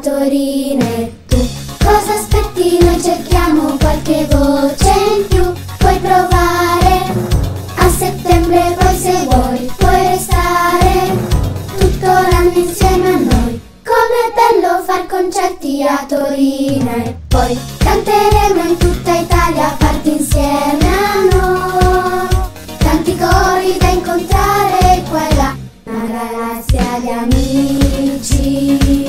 Torino tu. Cosa aspetti? Noi cerchiamo qualche voce in più. Puoi provare a settembre poi se vuoi Puoi restare tutto l'anno insieme a noi. Com'è bello far concerti a Torino e poi Canteremo in tutta Italia, parti insieme a noi. Tanti cori da incontrare qua e là Una galassia di amici.